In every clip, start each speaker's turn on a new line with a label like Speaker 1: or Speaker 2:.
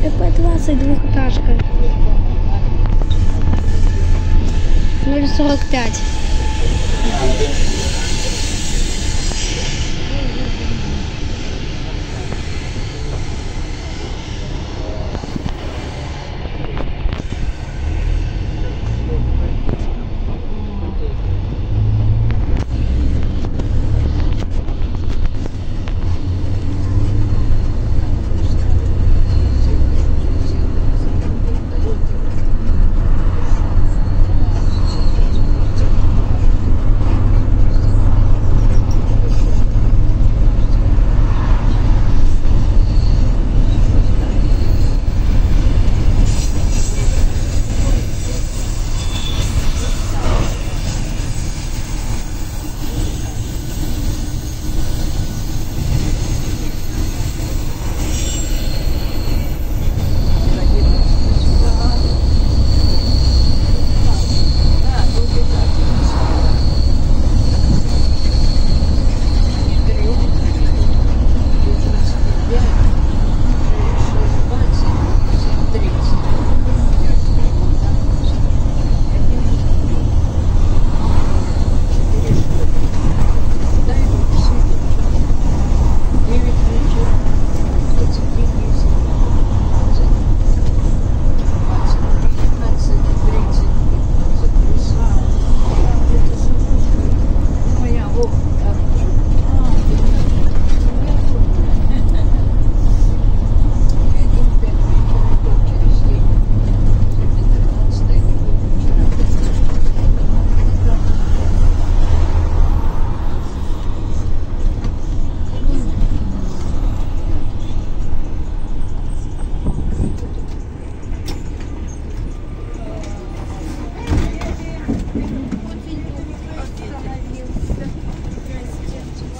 Speaker 1: ТП-20 двухэтажка. 0,45.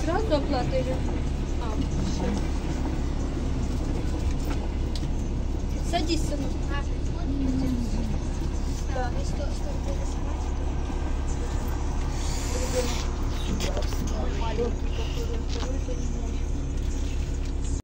Speaker 2: Сразу оплата или? А, Садись, сынок. Да. Маленький, который второй занимает.